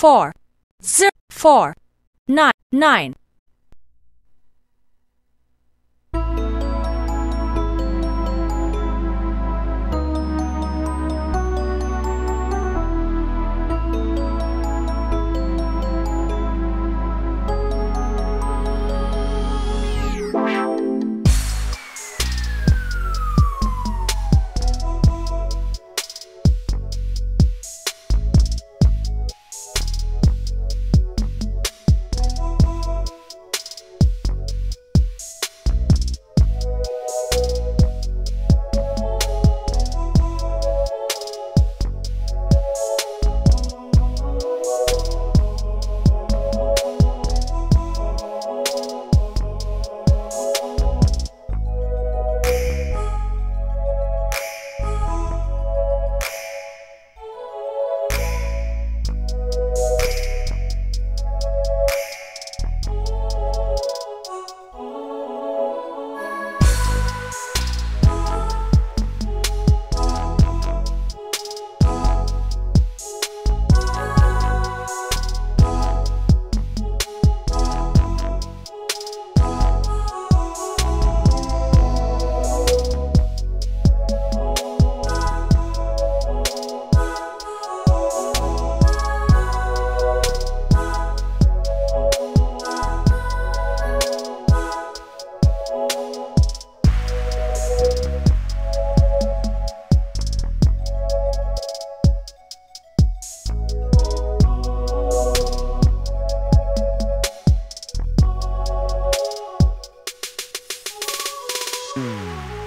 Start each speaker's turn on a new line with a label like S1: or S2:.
S1: four zero four nine nine Mm.